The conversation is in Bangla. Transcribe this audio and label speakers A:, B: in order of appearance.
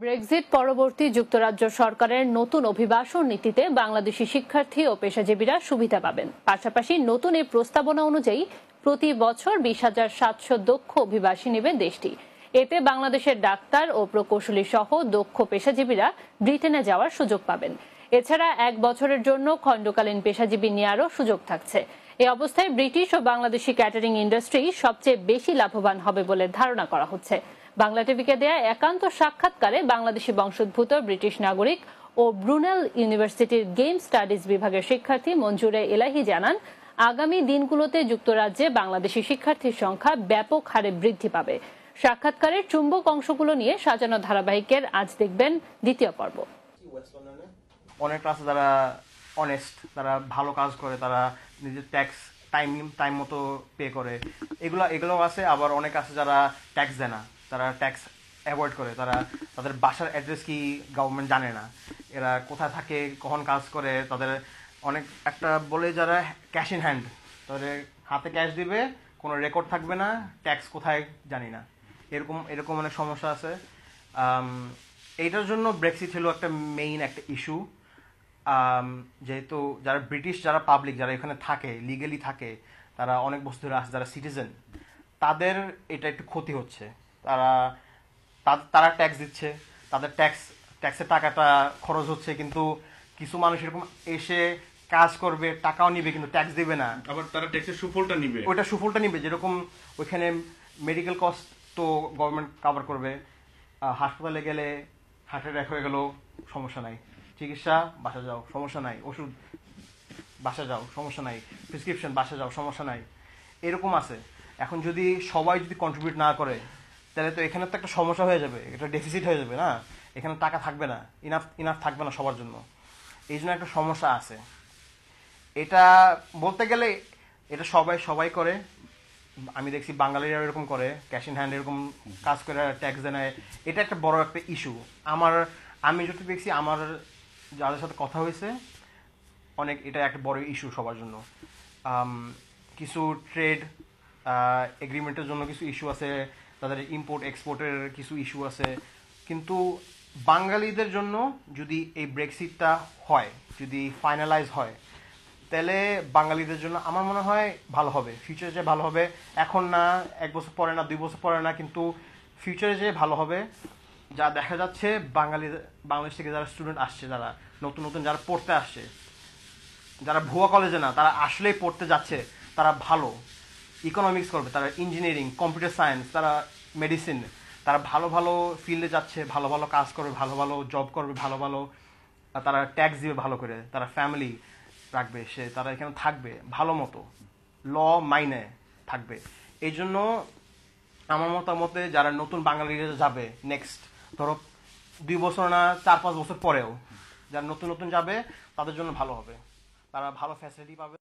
A: ব্রেক্সিট পরবর্তী যুক্তরাজ্য সরকারের নতুন অভিবাসন নীতিতে বাংলাদেশি শিক্ষার্থী ও পেশাজীবীরা সুবিধা পাবেন। পাশাপাশি নতুন এই প্রস্তাবনা অনুযায়ী প্রতি বছর বিশ হাজার সাতশো দক্ষ অভিবাসী নেবে দেশটি। এতে বাংলাদেশের ডাক্তার ও প্রকৌশলী সহ দক্ষ পেশাজীবীরা ব্রিটেনে যাওয়ার সুযোগ পাবেন। এছাড়া এক বছরের জন্য খণ্ডকালীন পেশাজীবী নেওয়ারও সুযোগ থাকছে। এই অবস্থায় ব্রিটিশ ও বাংলাদেশি ক্যাটারিং ইন্ডাস্ট্রি সবচেয়ে বেশি লাভবান হবে বলে ধারণা করা হচ্ছে। বাংলা টিভিকে দেয়া একান্ত সাক্ষাৎকারে বাংলাদেশি বংশোদ্ভূত ব্রিটিশ নাগরিক ও ব্রুনেল ইউনিভার্সিটির গেম স্টাডিজ বিভাগের শিক্ষার্থী মঞ্জুরে এলাহি জানান, আগামী দিনগুলোতে যুক্তরাজ্যে বাংলাদেশি শিক্ষার্থীর সংখ্যা ব্যাপক হারে বৃদ্ধি পাবে। সাক্ষাৎকারের চুম্বক অংশগুলো নিয়ে সাজানো ধারাবাহিকের আজ দেখবেন দ্বিতীয় পর্ব।
B: অনেক আছে তারা অনেস্ট তারা ভালো কাজ করে, তারা নিজের ট্যাক্স টাইম টাইম মতো পে করে। এগুলো এগুলো আছে, আবার অনেক আছে যারা ট্যাক্স দেয় না। তারা ট্যাক্স অ্যাভয়েড করে, তারা তাদের বাসার অ্যাড্রেস কি গভর্নমেন্ট জানে না। এরা কোথায় থাকে, কখন কাজ করে, তাদের অনেক একটা বলে যারা ক্যাশ ইন হ্যান্ড তাদের হাতে ক্যাশ দিবে, কোনো রেকর্ড থাকবে না ট্যাক্স কোথায় জানি না। এরকম এরকম অনেক সমস্যা আছে। এইটার জন্য ব্রেক্সিট হলো একটা মেইন একটা ইস্যু যেহেতু যারা ব্রিটিশ যারা পাবলিক যারা এখানে থাকে লিগেলি থাকে, তারা অনেক বস্তু ধরে আসে যারা সিটিজেন তাদের এটা একটু ক্ষতি হচ্ছে। তারা তারা ট্যাক্স দিচ্ছে তাদের ট্যাক্স ট্যাক্সের টাকাটা খরচ হচ্ছে কিন্তু কিছু মানুষ এরকম এসে কাজ করবে টাকাও নিবে কিন্তু ট্যাক্স দিবে না।
C: আবার তারা ট্যাক্সের সুফলটা নিবে।
B: ওইটা সুফলটা নিবে যেরকম ওইখানে মেডিকেল কস্ট তো গভর্নমেন্ট কভার করবে। হাসপাতালে গেলে হার্ট অ্যাটাক হয়ে গেল সমস্যা নাই। চিকিৎসা বাসা যাও সমস্যা নাই। ওষুধ বাসা যাও সমস্যা নাই। প্রেসক্রিপশন বাসা যাও সমস্যা নাই। এরকম আছে। এখন যদি সবাই যদি কন্ট্রিবিউট না করে তাহলে তো এখানে তো একটা সমস্যা হয়ে যাবে এটা ডেফিসিট হয়ে যাবে না? এখানে টাকা থাকবে না ইনাফ ইনাফ থাকবে না সবার জন্য। এই জন্য একটা সমস্যা আছে। এটা বলতে গেলে এটা সবাই সবাই করে। আমি দেখছি বাঙালিরা এরকম করে ক্যাশ ইন হ্যান্ড এরকম কাজ করে ট্যাক্স দেয় এটা একটা বড় একটা ইস্যু আমার, আমি যত দেখছি, আমার যাদের সাথে কথা হয়েছে, অনেক এটা একটা বড় ইস্যু সবার জন্য। কিছু ট্রেড এগ্রিমেন্টের জন্য কিছু ইস্যু আছে, তাদের ইম্পোর্ট এক্সপোর্টের কিছু ইস্যু আছে। কিন্তু বাঙালিদের জন্য যদি এই ব্রেক্সিটটা হয়, যদি ফাইনালাইজ হয়, তাহলে বাঙালিদের জন্য আমার মনে হয় ভালো হবে। ফিউচারে যে ভালো হবে, এখন না, এক বছর পরে না, দুই বছর পরে না, কিন্তু ফিউচারে যে ভালো হবে, যা দেখা যাচ্ছে, বাঙালি, বাংলাদেশ থেকে যারা স্টুডেন্ট আসছে, যারা নতুন নতুন যারা পড়তে আসছে, যারা ভুয়া কলেজে না, তারা আসলেই পড়তে যাচ্ছে, তারা ভালো। ইকোনমিক্স করবে, তারা ইঞ্জিনিয়ারিং কম্পিউটার সায়েন্স তারা মেডিসিন তারা ভালো ভালো ফিল্ডে যাচ্ছে, ভালো ভালো কাজ করবে, ভালো ভালো জব করবে, ভালো ভালো, তারা ট্যাক্স দিবে ভালো করে, তারা ফ্যামিলি রাখবে, সে তারা এখানে থাকবে, ভালো মতো ল মাইনে থাকবে। এই জন্য আমার মতামতে যারা নতুন বাঙালিরা যাবে নেক্সট ধরো দুই বছর না চার পাঁচ বছর পরেও, যারা নতুন নতুন যাবে, তাদের জন্য ভালো হবে। তারা ভালো ফ্যাসিলিটি পাবে।